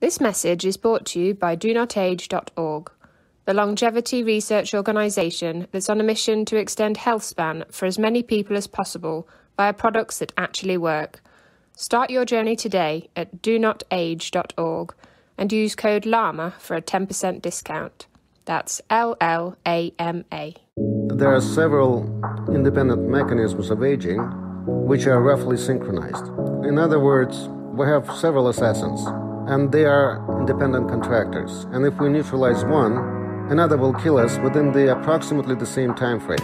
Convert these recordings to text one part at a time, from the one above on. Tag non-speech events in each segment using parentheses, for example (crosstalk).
This message is brought to you by DoNotAge.org, the longevity research organisation that's on a mission to extend health span for as many people as possible via products that actually work. Start your journey today at DoNotAge.org and use code LLAMA for a 10% discount. That's L L A M A. There are several independent mechanisms of aging which are roughly synchronized. In other words, we have several assassins, and they are independent contractors. And if we neutralize one, another will kill us within the approximately the same time frame.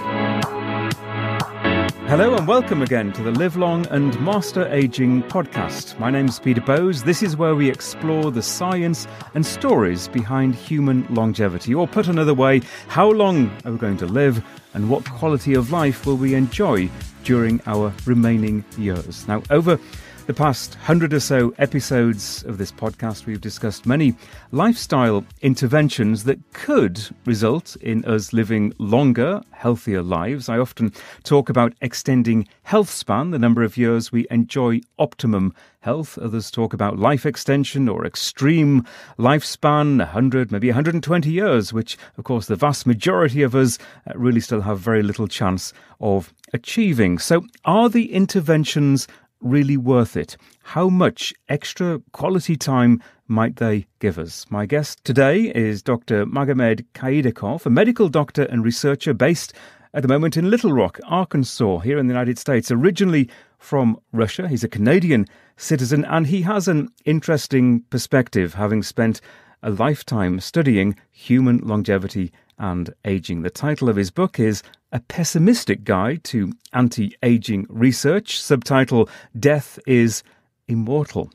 Hello and welcome again to the Live Long and Master Aging podcast. My name's Peter Bowes. This is where we explore the science and stories behind human longevity. Or put another way, how long are we going to live and what quality of life will we enjoy during our remaining years? Now, over the past hundred or so episodes of this podcast, we've discussed many lifestyle interventions that could result in us living longer, healthier lives. I often talk about extending health span, the number of years we enjoy optimum health. Others talk about life extension or extreme lifespan, 100, maybe 120 years, which, of course, the vast majority of us uh, really still have very little chance of achieving. So, are the interventions really worth it? How much extra quality time might they give us? My guest today is Dr. Magomed Khaidakov, a medical doctor and researcher based at the moment in Little Rock, Arkansas, here in the United States. Originally from Russia, he's a Canadian citizen and he has an interesting perspective, having spent a lifetime studying human longevity and aging. The title of his book is A Pessimistic Guide to Anti Aging Research, subtitle Death is Immortal.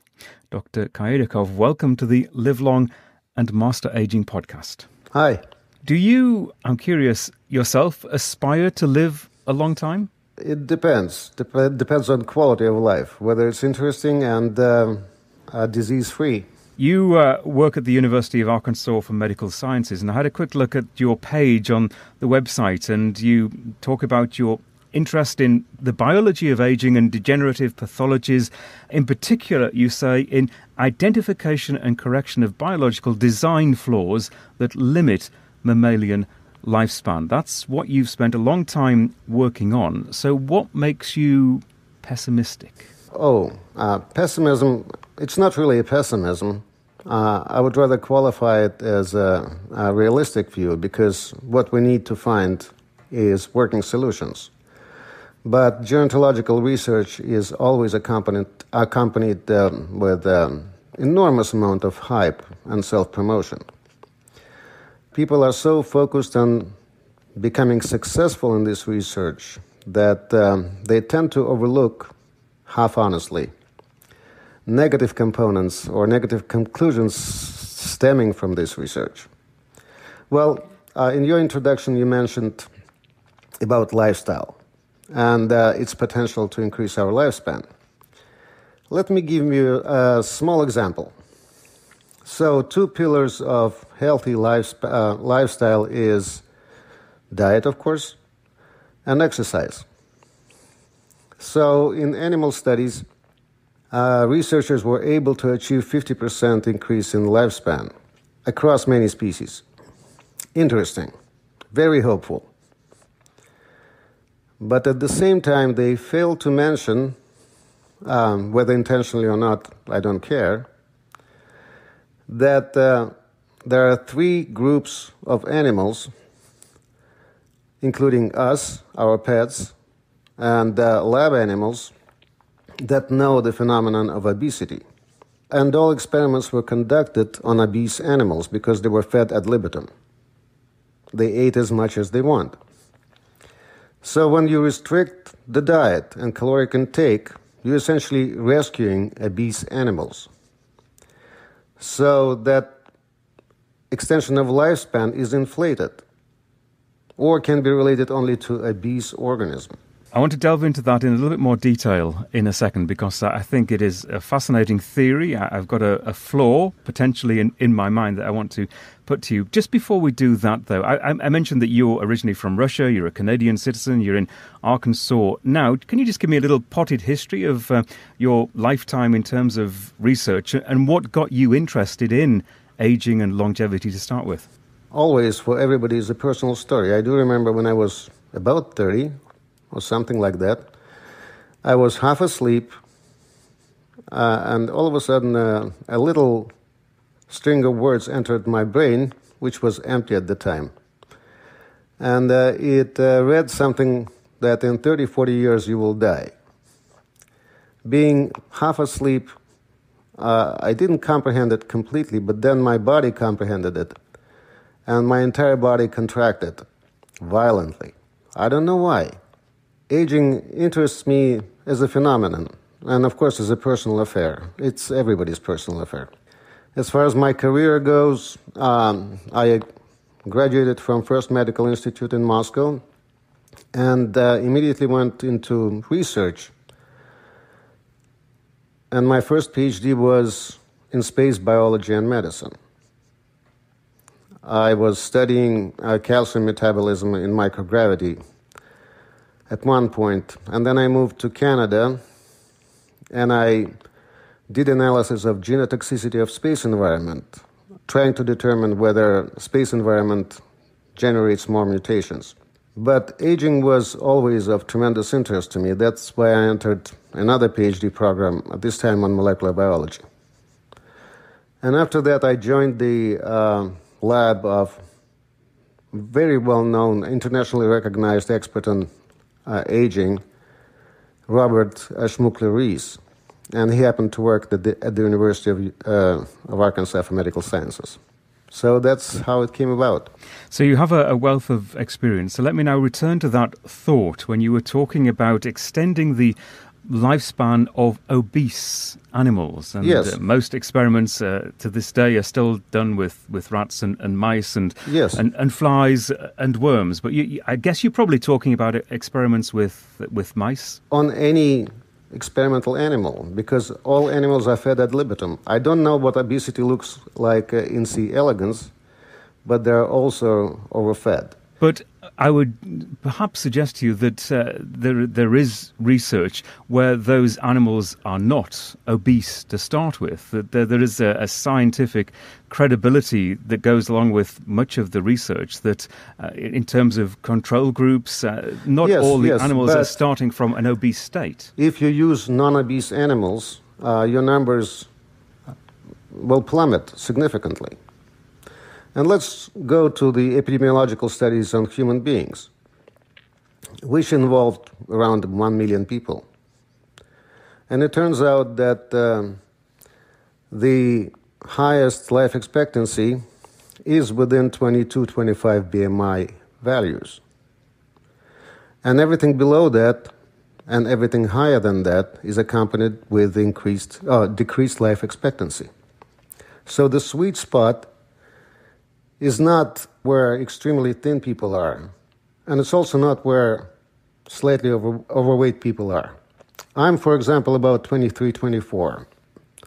Dr. Khaidakov, welcome to the Live Long and Master Aging podcast. Hi. Do you, I'm curious, yourself aspire to live a long time? It depends. Dep- depends on quality of life, whether it's interesting and um, uh, disease free. You uh, work at the University of Arkansas for Medical Sciences, and I had a quick look at your page on the website, and you talk about your interest in the biology of aging and degenerative pathologies. In particular, you say in identification and correction of biological design flaws that limit mammalian lifespan. That's what you've spent a long time working on. So, what makes you pessimistic? Oh, uh, pessimism, it's not really a pessimism. Uh, I would rather qualify it as a, a, realistic view because what we need to find is working solutions. But gerontological research is always accompanied, accompanied um, with an um, enormous amount of hype and self promotion. People are so focused on becoming successful in this research that um, they tend to overlook, half honestly, negative components or negative conclusions stemming from this research? Well, uh, in your introduction, you mentioned about lifestyle and uh, its potential to increase our lifespan. Let me give you a small example. So, two pillars of healthy life, uh, lifestyle is diet, of course, and exercise. So, in animal studies, uh, researchers were able to achieve 50% increase in lifespan across many species. Interesting, very hopeful. But at the same time, they failed to mention, um, whether intentionally or not, I don't care, that uh, there are three groups of animals, including us, our pets, and uh, lab animals that know the phenomenon of obesity. And all experiments were conducted on obese animals because they were fed ad libitum. They ate as much as they want. So when you restrict the diet and caloric intake, you're essentially rescuing obese animals. So that extension of lifespan is inflated or can be related only to obese organism. I want to delve into that in a little bit more detail in a second because I think it is a fascinating theory. I've got a, a flaw potentially in, in my mind that I want to put to you. Just before we do that, though, I, I mentioned that you're originally from Russia, you're a Canadian citizen, you're in Arkansas now. Can you just give me a little potted history of uh, your lifetime in terms of research and what got you interested in aging and longevity to start with? Always, for everybody, is a personal story. I do remember when I was about 30 or something like that. I was half asleep, uh, and all of a sudden, uh, a little string of words entered my brain, which was empty at the time. And uh, it uh, read something that in 30, 40 years you will die. Being half asleep, uh, I didn't comprehend it completely, but then my body comprehended it, and my entire body contracted violently. I don't know why aging interests me as a phenomenon, and of course, as a personal affair. It's everybody's personal affair. As far as my career goes, um, I graduated from First Medical Institute in Moscow and uh, immediately went into research. And my first PhD was in space biology and medicine. I was studying uh, calcium metabolism in microgravity at one point. And then I moved to Canada and I did analysis of genotoxicity of space environment, trying to determine whether space environment generates more mutations. But aging was always of tremendous interest to me. That's why I entered another PhD program, at this time on molecular biology. And after that, I joined the uh, lab of very well known, internationally recognized expert on uh, aging, Robert Shmookler Reis, and he happened to work at the, at the University of, uh, of Arkansas for Medical Sciences. So that's how it came about. So you have a, a, wealth of experience. So let me now return to that thought when you were talking about extending the lifespan of obese animals. And yes. Uh, most experiments uh, to this day are still done with, with rats and, and mice and, yes. and, and flies and worms. But you, you, I guess you're probably talking about experiments with, with mice? On any experimental animal, because all animals are fed ad libitum. I don't know what obesity looks like uh, in C. elegans, but they're also overfed. But I would perhaps suggest to you that uh, there there is research where those animals are not obese to start with. That there, there is a, a, scientific credibility that goes along with much of the research. That uh, in terms of control groups, uh, not yes, all the yes, animals are starting from an obese state. If you use non-obese animals, uh, your numbers will plummet significantly. And let's go to the epidemiological studies on human beings, which involved around 1 million people. And it turns out that um, the highest life expectancy is within 22 25 BMI values. And everything below that and everything higher than that is accompanied with increased, uh, decreased life expectancy. So the sweet spot is not where extremely thin people are, and it's also not where slightly over, overweight people are. I'm, for example, about 23, 24.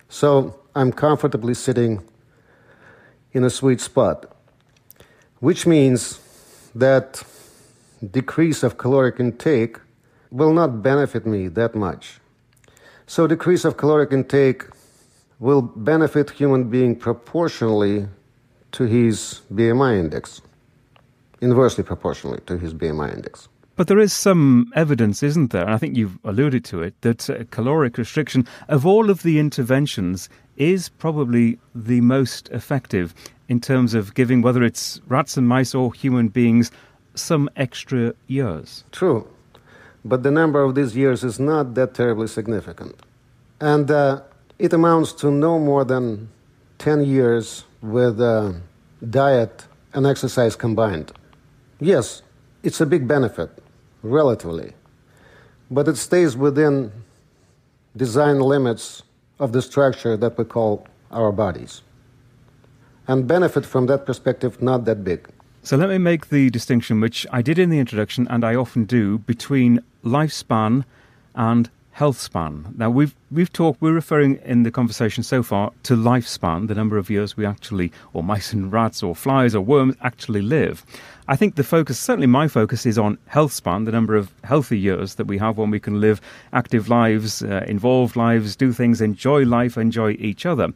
So I'm comfortably sitting in a sweet spot, which means that decrease of caloric intake will not benefit me that much. So decrease of caloric intake will benefit human being proportionally to his BMI index, inversely proportionally to his BMI index. But there is some evidence, isn't there? And I think you've alluded to it that uh, caloric restriction, of all of the interventions, is probably the most effective in terms of giving, whether it's rats and mice or human beings, some extra years. True. But the number of these years is not that terribly significant. And uh, it amounts to no more than 10 years with uh, diet and exercise combined. Yes, it's a big benefit, relatively, but it stays within design limits of the structure that we call our bodies. And benefit from that perspective, not that big. So let me make the distinction, which I did in the introduction and I often do, between lifespan and health span. Now we've we've talked we're referring in the conversation so far to lifespan, the number of years we actually or mice and rats or flies or worms actually live. I think the focus, certainly my focus, is on health span, the number of healthy years that we have when we can live active lives, uh, involved lives, do things, enjoy life, enjoy each other.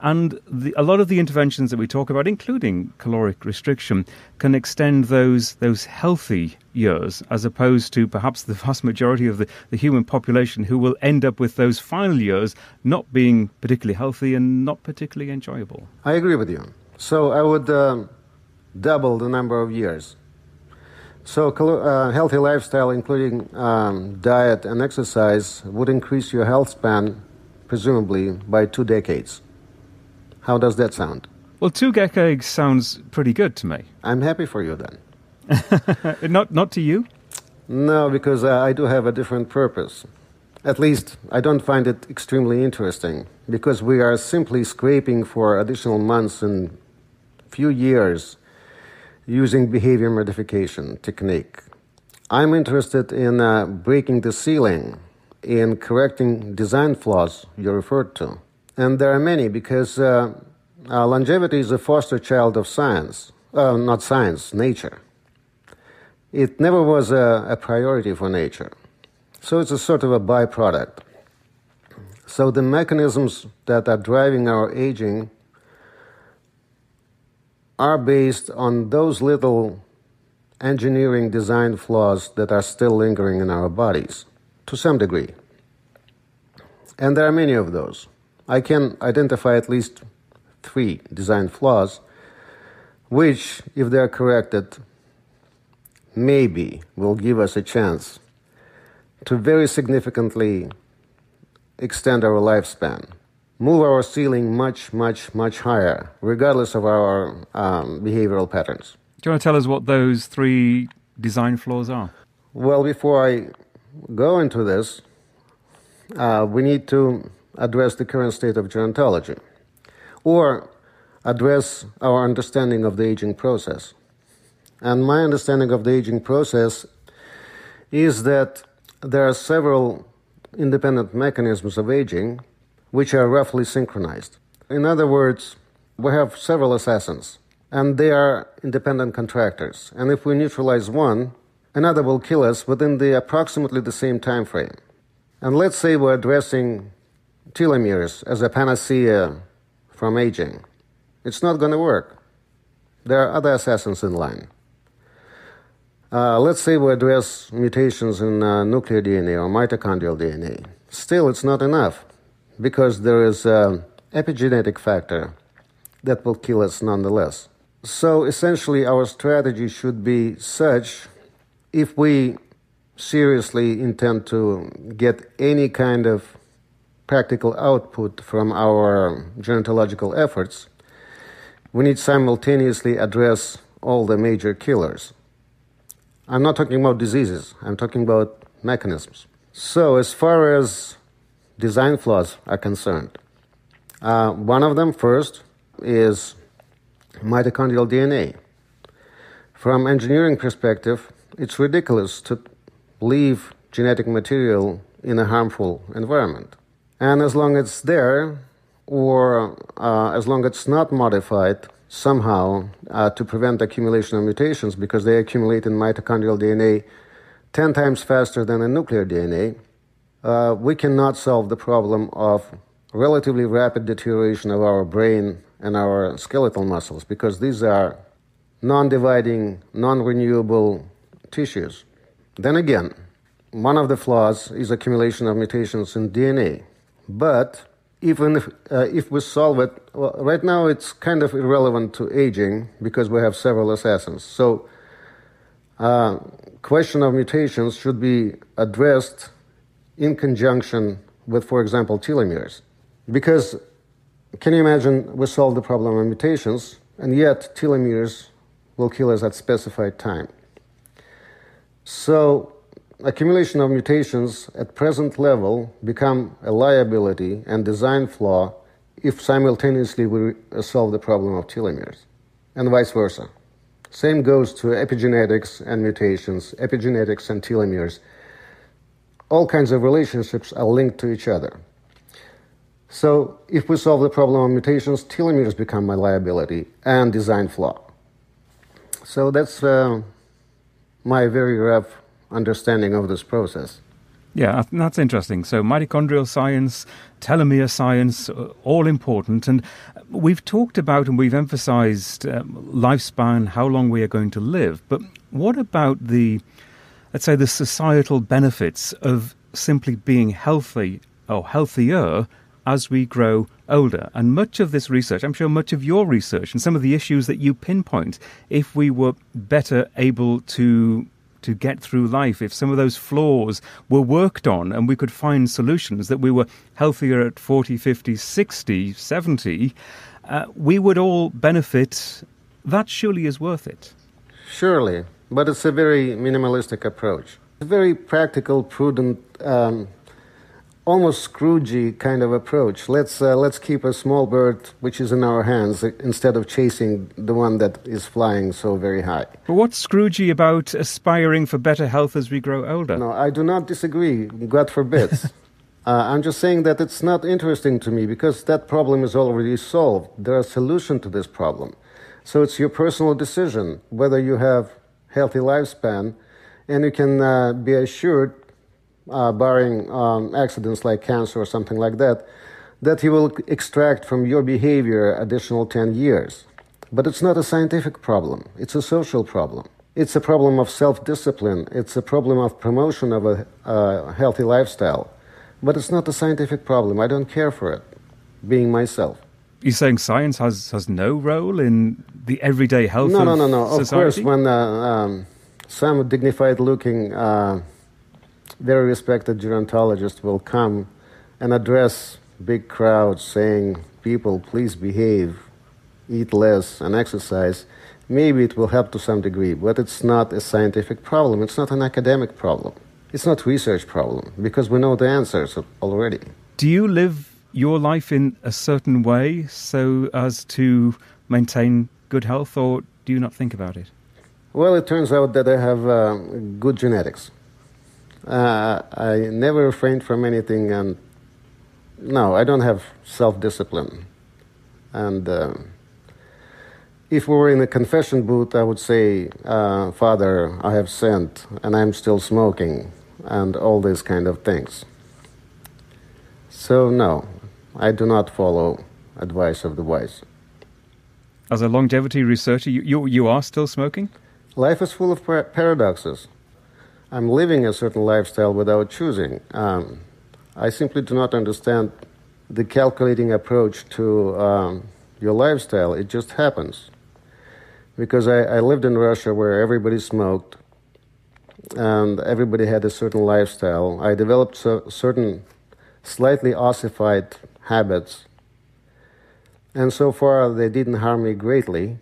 And the, a lot of the interventions that we talk about, including caloric restriction, can extend those those healthy years, as opposed to perhaps the vast majority of the, the human population who will end up with those final years not being particularly healthy and not particularly enjoyable. I agree with you. So I would. Um double the number of years. So, uh, healthy lifestyle, including um, diet and exercise, would increase your health span, presumably, by two decades. How does that sound? Well, two decades sounds pretty good to me. I'm happy for you then. (laughs) not, not to you? No, because uh, I do have a different purpose. At least, I don't find it extremely interesting, because we are simply scraping for additional months and few years using behavior modification technique. I'm interested in uh, breaking the ceiling, in correcting design flaws you referred to. And there are many because uh, uh, longevity is a foster child of science, uh, not science, nature. It never was a, a priority for nature. So it's a sort of a byproduct. So the mechanisms that are driving our aging are based on those little engineering design flaws that are still lingering in our bodies to some degree. And there are many of those. I can identify at least three design flaws, which, if they are corrected, maybe will give us a chance to very significantly extend our lifespan move our ceiling much, much, much higher, regardless of our um, behavioral patterns. Do you want to tell us what those three design flaws are? Well, before I go into this, uh, we need to address the current state of gerontology or address our understanding of the aging process. And my understanding of the aging process is that there are several independent mechanisms of aging which are roughly synchronized. In other words, we have several assassins, and they are independent contractors. And if we neutralize one, another will kill us within the approximately the same time frame. And let's say we're addressing telomeres as a panacea from aging. It's not going to work. There are other assassins in line. Uh, let's say we address mutations in uh, nuclear DNA or mitochondrial DNA. Still, it's not enough because there is an epigenetic factor that will kill us nonetheless. So essentially, our strategy should be such if we seriously intend to get any kind of practical output from our gerontological efforts, we need simultaneously address all the major killers. I'm not talking about diseases, I'm talking about mechanisms. So, as far as design flaws are concerned. Uh, one of them, first, is mitochondrial DNA. From engineering perspective, it's ridiculous to leave genetic material in a harmful environment. And as long as it's there, or uh, as long as it's not modified somehow uh, to prevent accumulation of mutations, because they accumulate in mitochondrial DNA 10 times faster than in nuclear DNA, uh, we cannot solve the problem of relatively rapid deterioration of our brain and our skeletal muscles because these are non dividing, non renewable tissues. Then again, one of the flaws is accumulation of mutations in DNA. But even if, uh, if we solve it, well, right now it's kind of irrelevant to aging because we have several assassins. So, uh, question of mutations should be addressed in conjunction with, for example, telomeres. Because can you imagine we solve the problem of mutations, and yet telomeres will kill us at specified time. So accumulation of mutations at present level become a liability and design flaw if simultaneously we solve the problem of telomeres, and vice versa. Same goes to epigenetics and mutations, epigenetics and telomeres. All kinds of relationships are linked to each other. So, if we solve the problem of mutations, telomeres become my liability and design flaw. So, that's uh, my very rough understanding of this process. Yeah, that's interesting. So, mitochondrial science, telomere science, uh, all important. And we've talked about and we've emphasized um, lifespan, how long we are going to live. But what about the, let's say, the societal benefits of simply being healthy or healthier as we grow older? And much of this research, I'm sure much of your research and some of the issues that you pinpoint, if we were better able to to get through life, if some of those flaws were worked on and we could find solutions that we were healthier at 40, 50, 60, 70, uh, we would all benefit. That surely is worth it. Surely, but it's a very minimalistic approach. A very practical, prudent um, almost Scroogey kind of approach. Let's uh, let's keep a small bird which is in our hands instead of chasing the one that is flying so very high. But what's Scroogey about aspiring for better health as we grow older? No, I do not disagree. God forbid. (laughs) uh, I'm just saying that it's not interesting to me because that problem is already solved. There is a solution to this problem. So it's your personal decision whether you have healthy lifespan, and you can uh, be assured uh, barring um, accidents like cancer or something like that, that he will extract from your behavior additional 10 years. But it's not a scientific problem, it's a social problem. It's a problem of self discipline, it's a problem of promotion of a uh, healthy lifestyle. But it's not a scientific problem. I don't care for it, being myself. You're saying science has, has no role in the everyday health no, of No, no, no, Society? Of course, when uh, um, some dignified looking uh, very respected gerontologist will come and address big crowds saying, People, please behave, eat less, and exercise. Maybe it will help to some degree, but it's not a scientific problem. It's not an academic problem. It's not research problem because we know the answers already. Do you live your life in a certain way so as to maintain good health, or do you not think about it? Well, it turns out that I have uh, good genetics. Uh, I never refrained from anything, and no, I don't have self discipline. And uh, if we were in a confession booth, I would say, uh, Father, I have sinned, and I'm still smoking, and all these kind of things. So, no, I do not follow advice of the wise. As a longevity researcher, you, you, you are still smoking? Life is full of paradoxes. I'm living a certain lifestyle without choosing. Um, I simply do not understand the calculating approach to um, your lifestyle. It just happens. Because I, I lived in Russia where everybody smoked and everybody had a certain lifestyle. I developed so, certain slightly ossified habits. And so far, they didn't harm me greatly.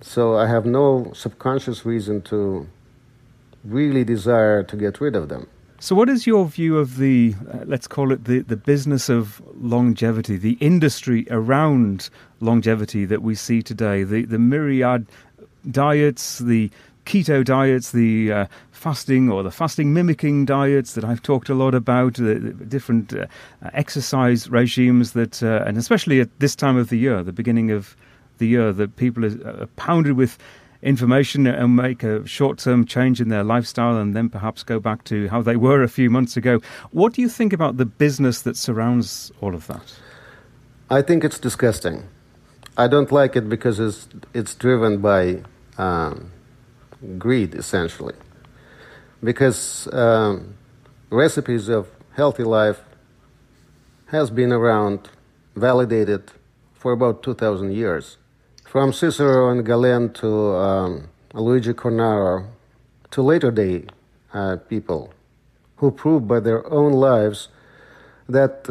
So I have no subconscious reason to really desire to get rid of them. So, what is your view of the, uh, let's call it the, the business of longevity, the industry around longevity that we see today, the, the myriad diets, the keto diets, the uh, fasting or the fasting mimicking diets that I've talked a lot about, the, the different uh, exercise regimes that, uh, and especially at this time of the year, the beginning of the year, that people are pounded with information and make a short term change in their lifestyle and then perhaps go back to how they were a few months ago. What do you think about the business that surrounds all of that? I think it's disgusting. I don't like it because it's, it's driven by um, greed, essentially. Because um, recipes of healthy life has been around, validated for about 2,000 years. From Cicero and Galen to um, Luigi Cornaro to later day uh, people who prove by their own lives that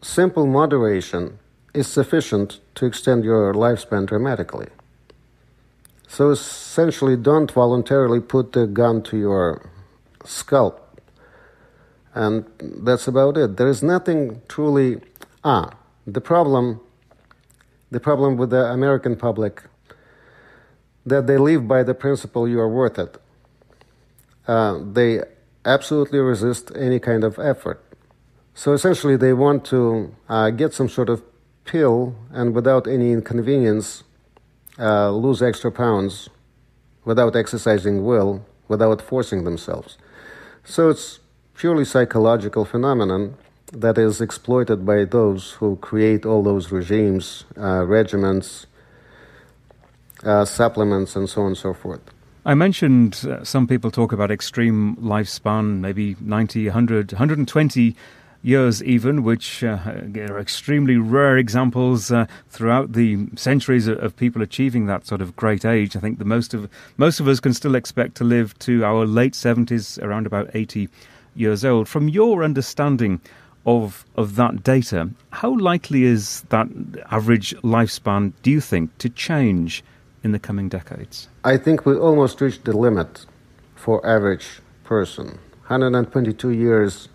simple moderation is sufficient to extend your lifespan dramatically. So essentially, don't voluntarily put the gun to your scalp. And that's about it. There is nothing truly. Ah, the problem the problem with the American public that they live by the principle you are worth it. Uh, they absolutely resist any kind of effort. So essentially, they want to uh, get some sort of pill and without any inconvenience uh, lose extra pounds without exercising will, without forcing themselves. So it's purely psychological phenomenon that is exploited by those who create all those regimes, uh, regiments, uh, supplements, and so on and so forth. I mentioned uh, some people talk about extreme lifespan, maybe 90, 100, 120 years, even, which uh, are extremely rare examples uh, throughout the centuries of people achieving that sort of great age. I think the most of most of us can still expect to live to our late seventies, around about eighty years old. From your understanding of of that data, how likely is that average lifespan? Do you think to change in the coming decades? I think we almost reached the limit for average person. 122 years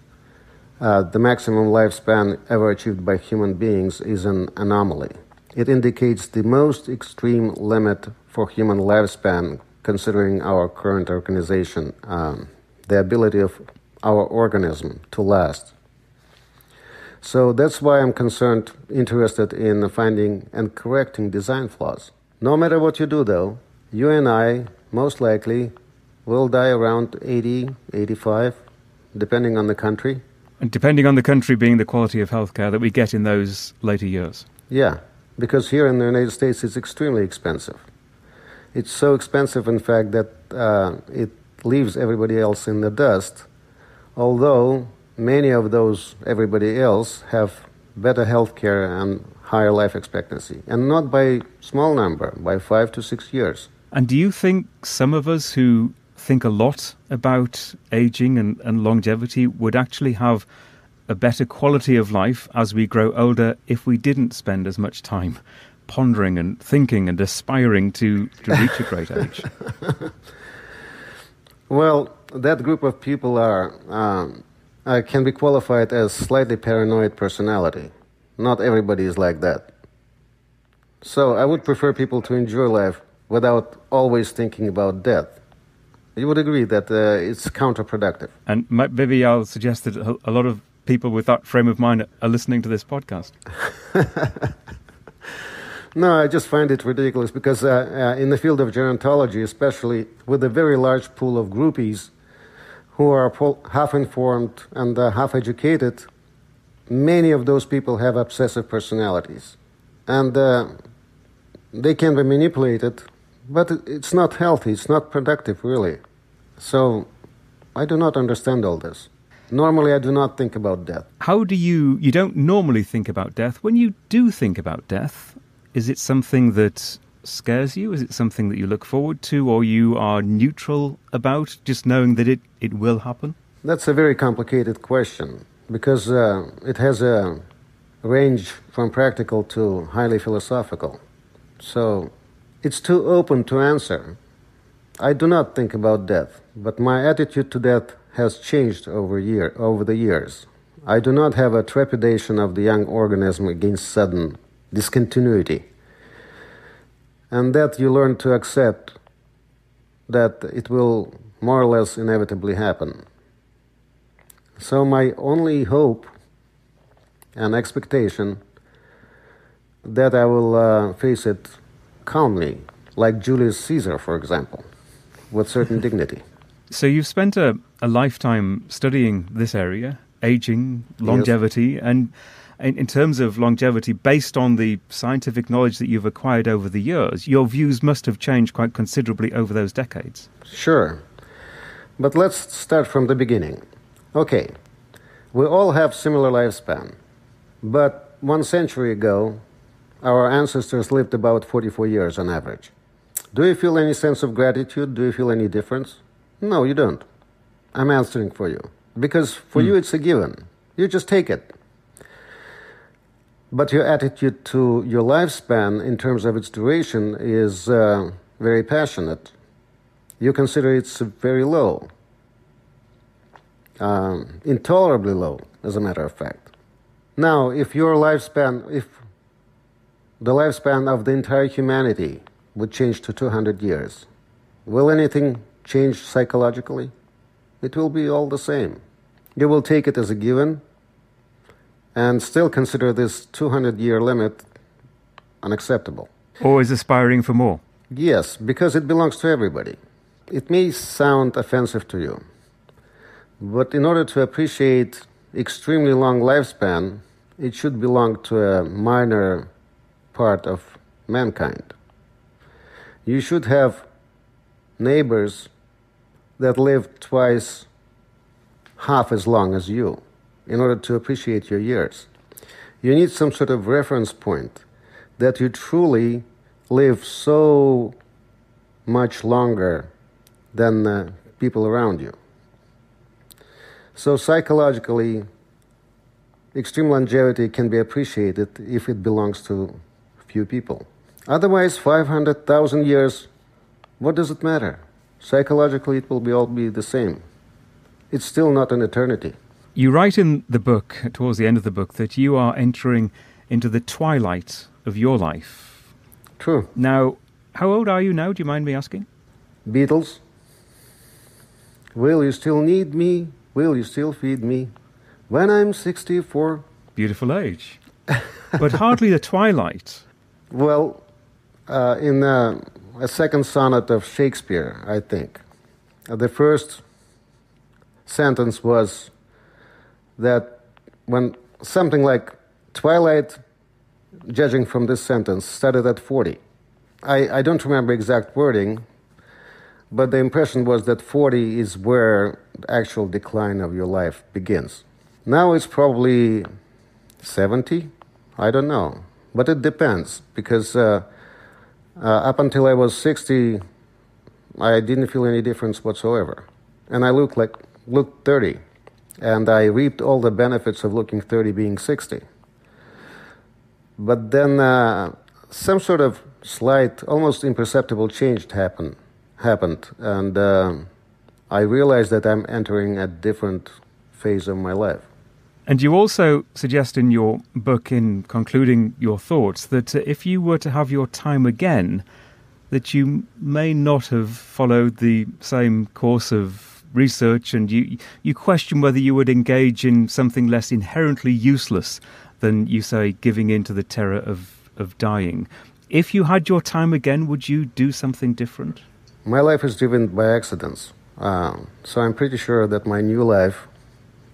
uh, the maximum lifespan ever achieved by human beings is an anomaly. It indicates the most extreme limit for human lifespan considering our current organization, um, the ability of our organism to last. So that's why I'm concerned, interested in finding and correcting design flaws. No matter what you do, though, you and I most likely will die around 80, 85, depending on the country. And depending on the country being the quality of healthcare that we get in those later years. Yeah, because here in the United States it's extremely expensive. It's so expensive, in fact, that uh, it leaves everybody else in the dust, although many of those everybody else have better health care and higher life expectancy, and not by small number, by five to six years. And do you think some of us who think a lot about aging and, and longevity would actually have a better quality of life as we grow older if we didn't spend as much time pondering and thinking and aspiring to, to reach a great age? (laughs) well, that group of people are um, uh, can be qualified as slightly paranoid personality. Not everybody is like that. So I would prefer people to enjoy life without always thinking about death. You would agree that uh, it's counterproductive. And maybe I'll suggest that a lot of people with that frame of mind are listening to this podcast. (laughs) no, I just find it ridiculous because uh, uh, in the field of gerontology, especially with a very large pool of groupies who are half informed and uh, half educated, many of those people have obsessive personalities. And uh, they can be manipulated, but it's not healthy, it's not productive, really. So I do not understand all this. Normally, I do not think about death. How do you, you don't normally think about death. When you do think about death, is it something that scares you? Is it something that you look forward to or you are neutral about, just knowing that it, it will happen? That's a very complicated question because uh, it has a range from practical to highly philosophical. So it's too open to answer. I do not think about death, but my attitude to death has changed over year over the years. I do not have a trepidation of the young organism against sudden discontinuity. And that you learn to accept that it will more or less inevitably happen. So my only hope and expectation that I will uh, face it calmly, like Julius Caesar, for example with certain dignity. (laughs) So you've spent a, a lifetime studying this area, aging, longevity, yes. and in, in, terms of longevity, based on the scientific knowledge that you've acquired over the years, your views must have changed quite considerably over those decades. Sure. But let's start from the beginning. Okay, we all have similar lifespan, but one century ago, our ancestors lived about 44 years on average. Do you feel any sense of gratitude? Do you feel any difference? No, you don't. I'm answering for you. Because for you, hmm. it's a given. You just take it. But your attitude to your lifespan in terms of its duration is uh, very passionate. You consider it's very low, um, intolerably low, as a matter of fact. Now, if your lifespan, if the lifespan of the entire humanity would change to 200 years. Will anything change psychologically? It will be all the same. You will take it as a given and still consider this 200 year limit unacceptable. Always aspiring for more. Yes, because it belongs to everybody. It may sound offensive to you, but in order to appreciate extremely long lifespan, it should belong to a minor part of mankind. You should have neighbors that live twice half as long as you in order to appreciate your years. You need some sort of reference point that you truly live so much longer than the people around you. So, psychologically, extreme longevity can be appreciated if it belongs to few people. Otherwise, 500,000 years, what does it matter? Psychologically, it will be all be the same. It's still not an eternity. You write in the book, towards the end of the book, that you are entering into the twilight of your life. True. Now, how old are you now? Do you mind me asking? Beatles. Will you still need me? Will you still feed me? When I'm 64. Beautiful age. (laughs) but hardly the twilight. Well, uh, in uh, a second sonnet of Shakespeare, I think, uh, the first sentence was that when something like twilight, judging from this sentence, started at 40. I, I don't remember exact wording, but the impression was that 40 is where the actual decline of your life begins. Now it's probably 70. I don't know. But it depends because uh, uh, up until I was 60, I didn't feel any difference whatsoever. And I looked like looked 30. And I reaped all the benefits of looking 30 being 60. But then uh, some sort of slight, almost imperceptible change happened, happened. And uh, I realized that I'm entering a different phase of my life. And you also suggest in your book, in concluding your thoughts, that uh, if you were to have your time again, that you may not have followed the same course of research, and you you question whether you would engage in something less inherently useless than you say giving in to the terror of of dying. If you had your time again, would you do something different? My life is driven by accidents, uh, so I'm pretty sure that my new life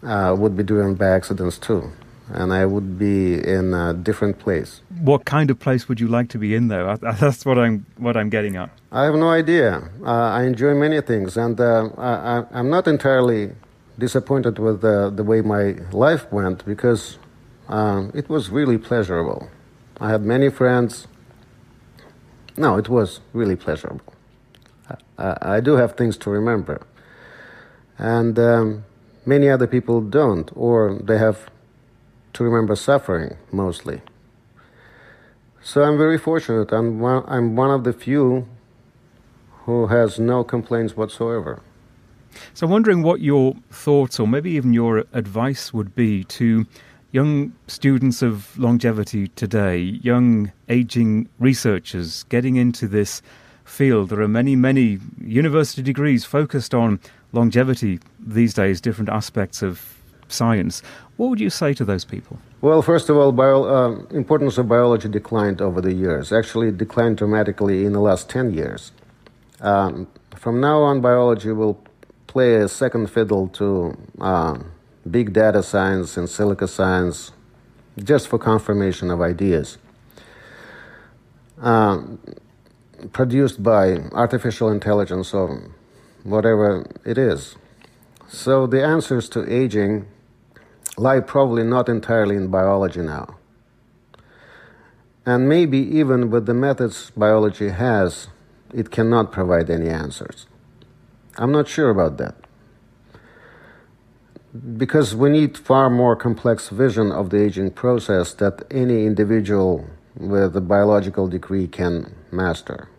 uh, would be driven by accidents too, and I would be in a different place. What kind of place would you like to be in, though? That's what I'm what I'm getting at. I have no idea. Uh, I enjoy many things, and uh, I, am not entirely disappointed with the way my life went because um, it was really pleasurable. I had many friends. No, it was really pleasurable. I, I do have things to remember. And um, Many other people don't, or they have to remember suffering mostly. So I'm very fortunate. I'm one, I'm one of the few who has no complaints whatsoever. So I'm wondering what your thoughts, or maybe even your advice, would be to young students of longevity today, young aging researchers getting into this field. There are many, many university degrees focused on longevity these days, different aspects of science. What would you say to those people? Well, first of all, bio, uh, importance of biology declined over the years. Actually, it declined dramatically in the last 10 years. Um, from now on, biology will play a second fiddle to uh, big data science and silica science just for confirmation of ideas. Uh, produced by artificial intelligence or whatever it is. So the answers to aging lie probably not entirely in biology now. And maybe even with the methods biology has, it cannot provide any answers. I'm not sure about that. Because we need far more complex vision of the aging process that any individual with a biological degree can master.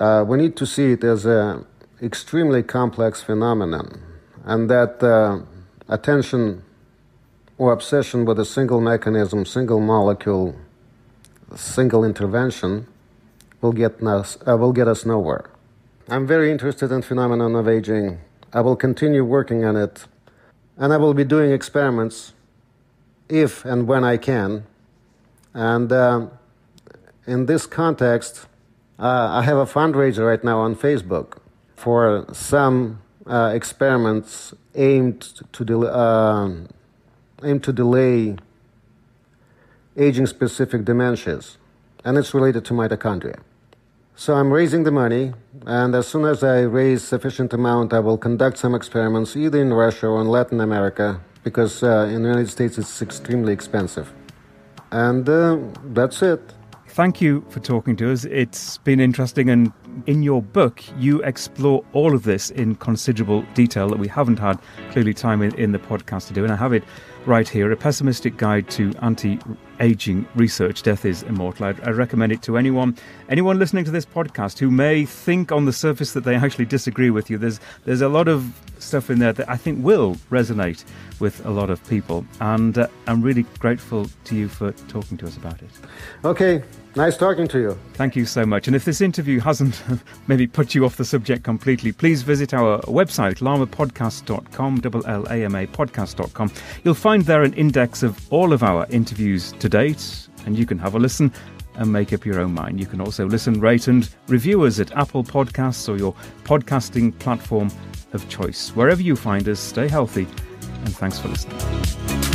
Uh, we need to see it as a extremely complex phenomenon, and that uh, attention or obsession with a single mechanism, single molecule, single intervention will get us, uh, will get us nowhere. I'm very interested in phenomenon of aging. I will continue working on it, and I will be doing experiments if and when I can. And uh, in this context, uh, I have a fundraiser right now on Facebook for some uh, experiments aimed to del- aimed to delay aging-specific dementias, and it's related to mitochondria. So I'm raising the money, and as soon as I raise sufficient amount, I will conduct some experiments either in Russia or in Latin America, because uh, in the United States it's extremely expensive. And uh, that's it. Thank you for talking to us. It's been interesting, and in your book, you explore all of this in considerable detail that we haven't had clearly time in, in the podcast to do. And I have it right here A Pessimistic Guide to Anti Aging Research Death is Immortal. I, I, recommend it to anyone anyone listening to this podcast who may think on the surface that they actually disagree with you. There's, there's a lot of stuff in there that I think will resonate with a lot of people. And uh, I'm really grateful to you for talking to us about it. Okay, Nice talking to you. Thank you so much. And if this interview hasn't (laughs) maybe put you off the subject completely, please visit our website, llamapodcast.com, double L-A-M-A podcast.com. You'll find there an index of all of our interviews to date, and you can have a listen and make up your own mind. You can also listen, rate, and review us at Apple Podcasts or your podcasting platform of choice. Wherever you find us, stay healthy, and thanks for listening.